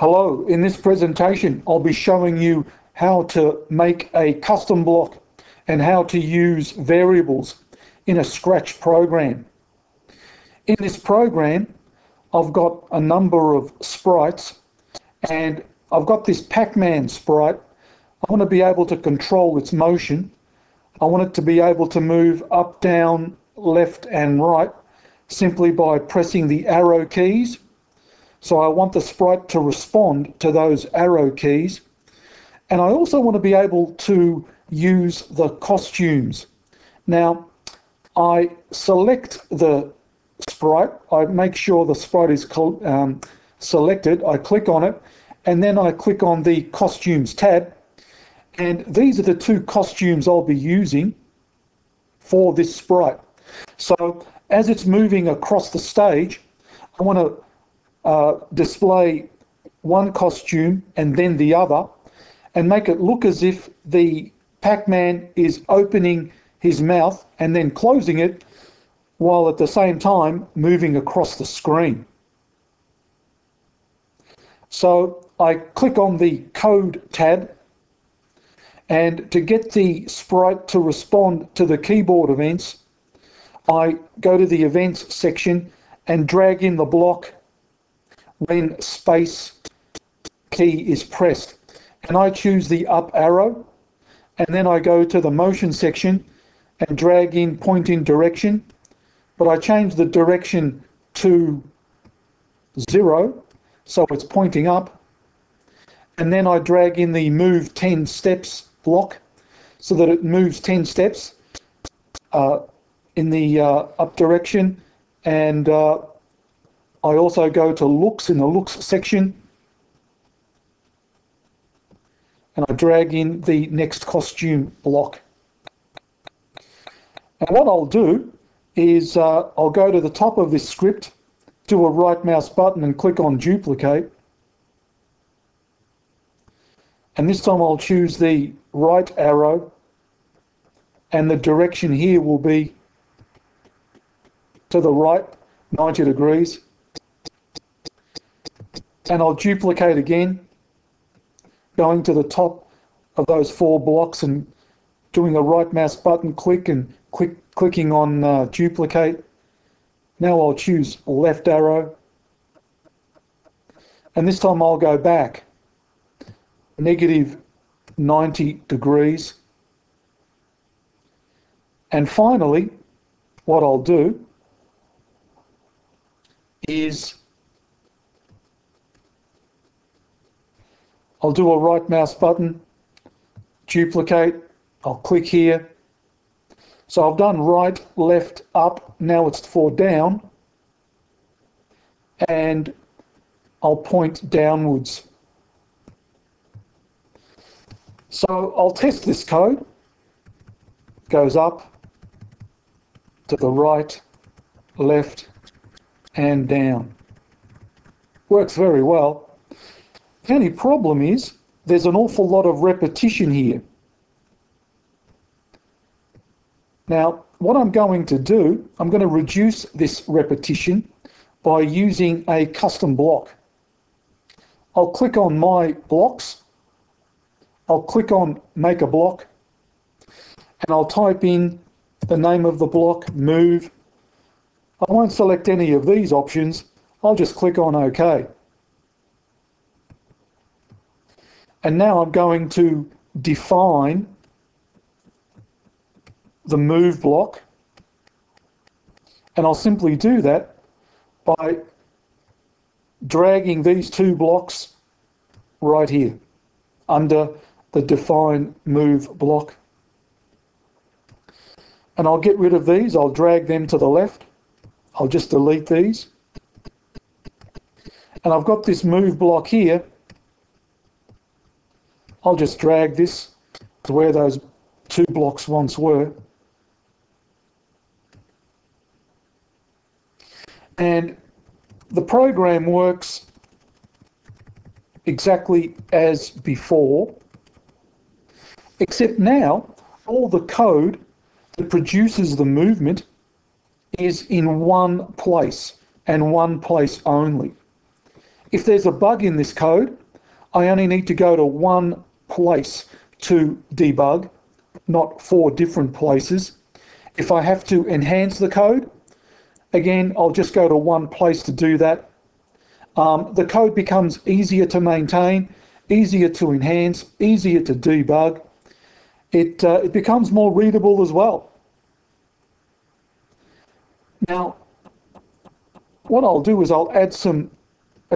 Hello, in this presentation I'll be showing you how to make a custom block and how to use variables in a Scratch program. In this program I've got a number of sprites and I've got this Pac-Man sprite. I want to be able to control its motion. I want it to be able to move up, down, left and right simply by pressing the arrow keys so I want the sprite to respond to those arrow keys. And I also want to be able to use the costumes. Now, I select the sprite, I make sure the sprite is um, selected, I click on it, and then I click on the costumes tab. And these are the two costumes I'll be using for this sprite. So as it's moving across the stage, I want to uh, display one costume and then the other and make it look as if the Pac-Man is opening his mouth and then closing it while at the same time moving across the screen. So I click on the code tab and to get the sprite to respond to the keyboard events, I go to the events section and drag in the block when space key is pressed. And I choose the up arrow and then I go to the motion section and drag in point in direction, but I change the direction to zero, so it's pointing up. And then I drag in the move 10 steps block so that it moves 10 steps uh, in the uh, up direction and uh, I also go to looks in the looks section and I drag in the next costume block. And what I'll do is uh, I'll go to the top of this script, do a right mouse button and click on duplicate. And this time I'll choose the right arrow and the direction here will be to the right 90 degrees and I'll duplicate again, going to the top of those four blocks and doing a right mouse button click and click, clicking on uh, duplicate. Now I'll choose left arrow. And this time I'll go back negative 90 degrees. And finally, what I'll do is I'll do a right mouse button, duplicate, I'll click here. So I've done right, left, up, now it's for down. And I'll point downwards. So I'll test this code. Goes up, to the right, left, and down. Works very well. The only problem is there's an awful lot of repetition here. Now, what I'm going to do, I'm going to reduce this repetition by using a custom block. I'll click on my blocks. I'll click on make a block and I'll type in the name of the block, move. I won't select any of these options. I'll just click on OK. And now I'm going to define the move block. And I'll simply do that by dragging these two blocks right here under the define move block. And I'll get rid of these. I'll drag them to the left. I'll just delete these. And I've got this move block here I'll just drag this to where those two blocks once were. And the program works exactly as before, except now all the code that produces the movement is in one place and one place only. If there's a bug in this code, I only need to go to one place to debug, not four different places. If I have to enhance the code, again, I'll just go to one place to do that. Um, the code becomes easier to maintain, easier to enhance, easier to debug. It, uh, it becomes more readable as well. Now, what I'll do is I'll add some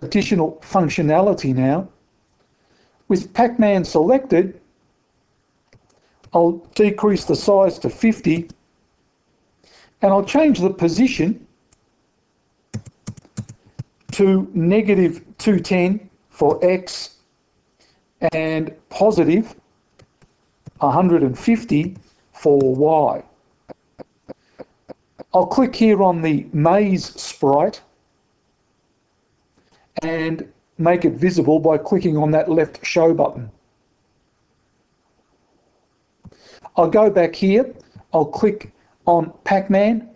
additional functionality now. With Pacman selected, I'll decrease the size to 50 and I'll change the position to negative 210 for X and positive 150 for Y. I'll click here on the maze sprite and make it visible by clicking on that left show button. I'll go back here, I'll click on Pac-Man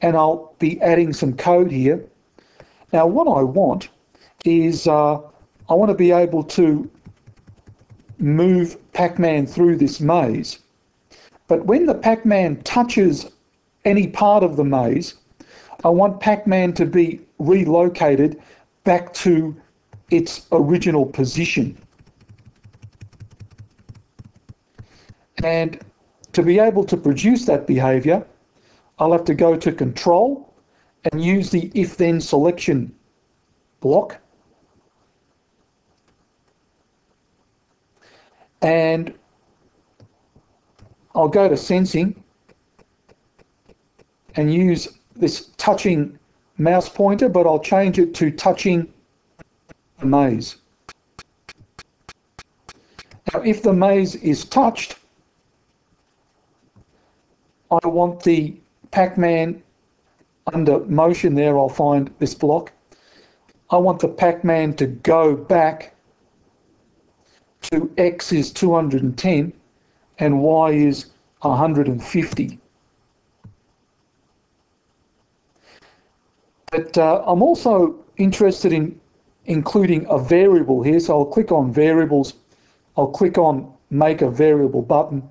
and I'll be adding some code here. Now what I want is uh, I want to be able to move Pac-Man through this maze. But when the Pac-Man touches any part of the maze, I want Pac-Man to be relocated back to its original position. And to be able to produce that behavior, I'll have to go to control and use the if then selection block. And I'll go to sensing and use this touching mouse pointer, but I'll change it to touching the maze. Now, if the maze is touched, I want the Pac-Man under motion there, I'll find this block. I want the Pac-Man to go back to X is 210 and Y is 150. But uh, I'm also interested in including a variable here. So I'll click on variables. I'll click on make a variable button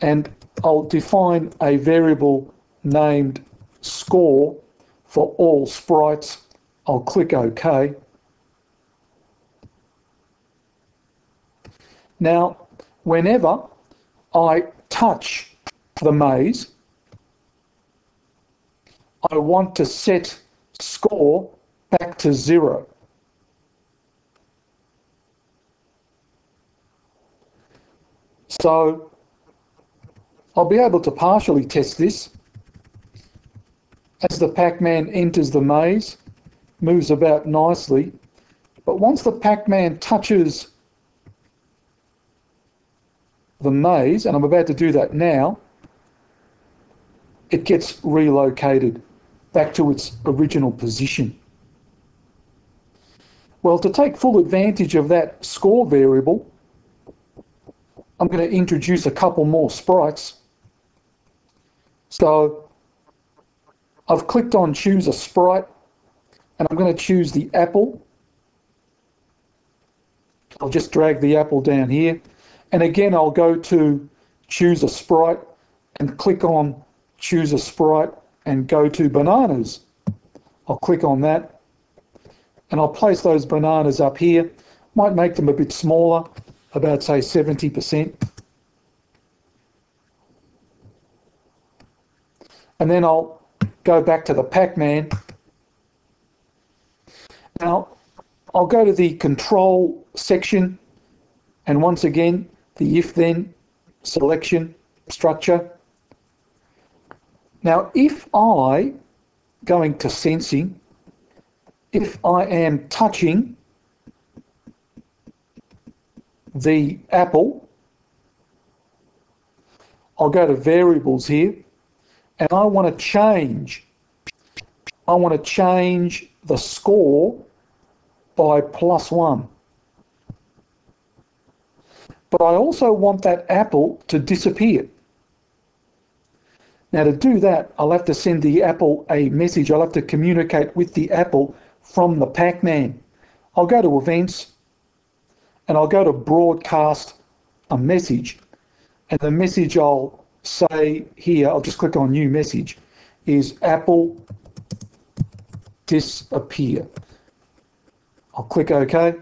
and I'll define a variable named score for all sprites. I'll click OK. Now, whenever I touch the maze, I want to set score back to zero. So I'll be able to partially test this. As the Pac-Man enters the maze, moves about nicely, but once the Pac-Man touches the maze, and I'm about to do that now, it gets relocated back to its original position. Well, to take full advantage of that score variable, I'm going to introduce a couple more sprites. So I've clicked on choose a sprite and I'm going to choose the apple. I'll just drag the apple down here. And again, I'll go to choose a sprite and click on choose a sprite and go to bananas. I'll click on that and I'll place those bananas up here. Might make them a bit smaller, about say 70%. And then I'll go back to the Pac-Man. Now, I'll go to the control section and once again, the if then selection structure. Now, if I, going to sensing, if I am touching the apple, I'll go to variables here, and I want to change, I want to change the score by plus one. But I also want that apple to disappear. Now to do that, I'll have to send the Apple a message. I'll have to communicate with the Apple from the Pacman. I'll go to events and I'll go to broadcast a message. And the message I'll say here, I'll just click on new message, is Apple disappear. I'll click OK.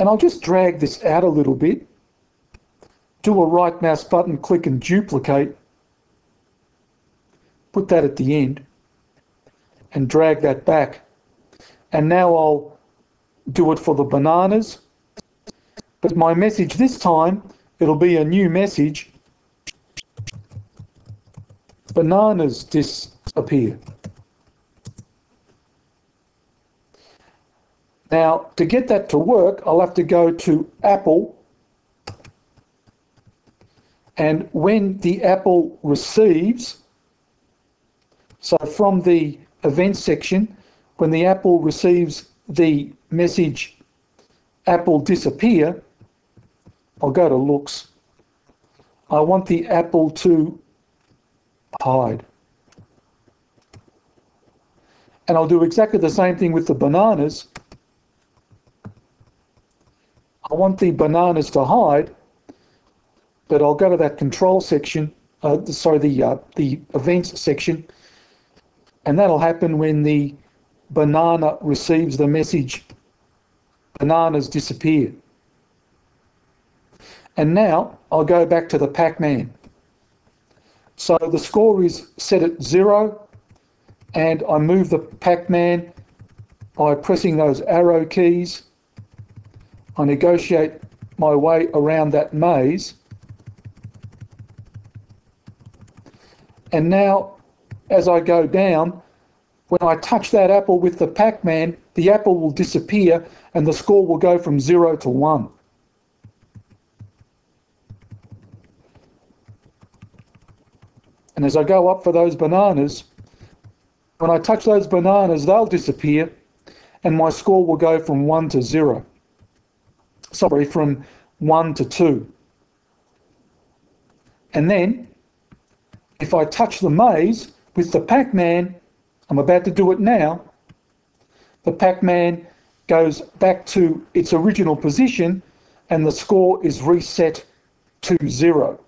And I'll just drag this out a little bit, do a right mouse button click and duplicate, put that at the end, and drag that back. And now I'll do it for the bananas. But my message this time, it'll be a new message. Bananas disappear. Now, to get that to work, I'll have to go to Apple. And when the Apple receives, so from the event section, when the Apple receives the message Apple disappear, I'll go to looks. I want the Apple to hide. And I'll do exactly the same thing with the bananas. I want the bananas to hide, but I'll go to that control section, uh, sorry, the, uh, the events section, and that'll happen when the banana receives the message, bananas disappear. And now I'll go back to the Pac-Man. So the score is set at zero, and I move the Pac-Man by pressing those arrow keys I negotiate my way around that maze. And now, as I go down, when I touch that apple with the Pac-Man, the apple will disappear and the score will go from zero to one. And as I go up for those bananas, when I touch those bananas, they'll disappear and my score will go from one to zero sorry, from 1 to 2. And then, if I touch the maze with the Pac-Man, I'm about to do it now, the Pac-Man goes back to its original position and the score is reset to zero.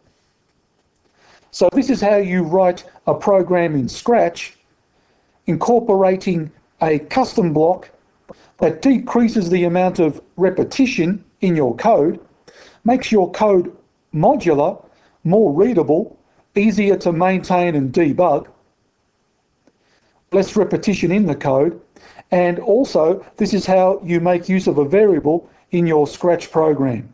So this is how you write a program in Scratch, incorporating a custom block that decreases the amount of repetition in your code, makes your code modular, more readable, easier to maintain and debug, less repetition in the code, and also this is how you make use of a variable in your Scratch program.